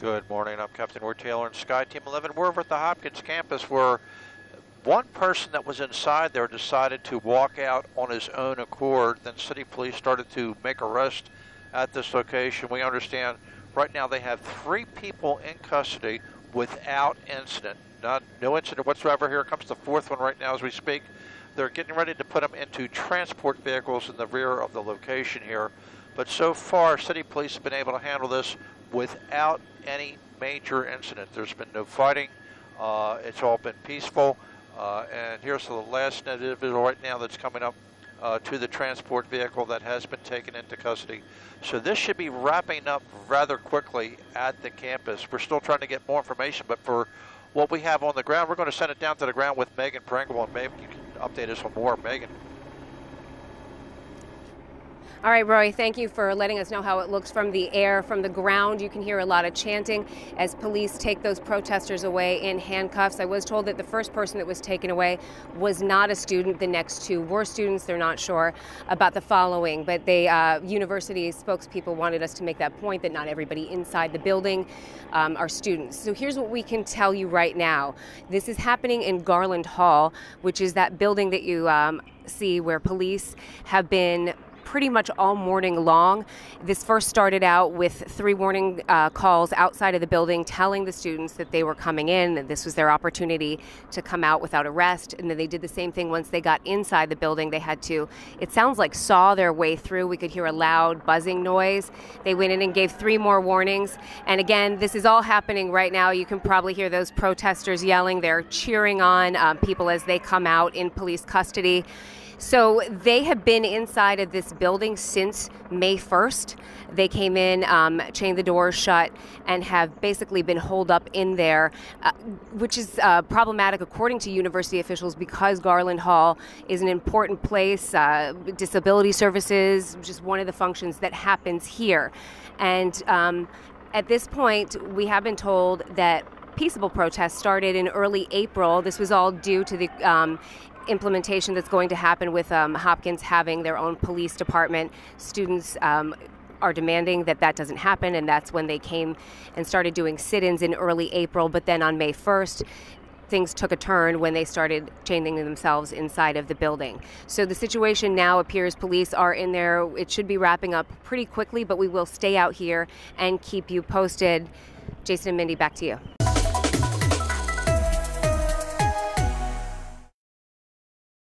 Good morning. I'm Captain Ward Taylor and Sky Team 11. We're over at the Hopkins campus where one person that was inside there decided to walk out on his own accord. Then city police started to make arrests at this location. We understand right now they have three people in custody without incident. Not no incident whatsoever. Here comes the fourth one right now as we speak. They're getting ready to put them into transport vehicles in the rear of the location here. But so far, city police have been able to handle this without any major incident. There's been no fighting. Uh, it's all been peaceful. Uh, and here's the last individual right now that's coming up uh, to the transport vehicle that has been taken into custody. So this should be wrapping up rather quickly at the campus. We're still trying to get more information, but for what we have on the ground, we're going to send it down to the ground with Megan Pringle, and maybe you can update us on more. Megan. All right, Roy, thank you for letting us know how it looks from the air. From the ground, you can hear a lot of chanting as police take those protesters away in handcuffs. I was told that the first person that was taken away was not a student. The next two were students. They're not sure about the following, but the uh, university spokespeople wanted us to make that point that not everybody inside the building um, are students. So here's what we can tell you right now. This is happening in Garland Hall, which is that building that you um, see where police have been pretty much all morning long. This first started out with three warning uh, calls outside of the building telling the students that they were coming in, that this was their opportunity to come out without arrest. And then they did the same thing once they got inside the building. They had to, it sounds like, saw their way through. We could hear a loud buzzing noise. They went in and gave three more warnings. And again, this is all happening right now. You can probably hear those protesters yelling. They're cheering on um, people as they come out in police custody. So they have been inside of this building since May 1st. They came in, um, chained the doors shut, and have basically been holed up in there, uh, which is uh, problematic according to university officials because Garland Hall is an important place, uh, disability services, just one of the functions that happens here. And um, at this point, we have been told that peaceable protests started in early April. This was all due to the um, implementation that's going to happen with um, Hopkins having their own police department. Students um, are demanding that that doesn't happen, and that's when they came and started doing sit ins in early April. But then on May 1st, things took a turn when they started chaining themselves inside of the building. So the situation now appears police are in there. It should be wrapping up pretty quickly, but we will stay out here and keep you posted. Jason and Mindy, back to you.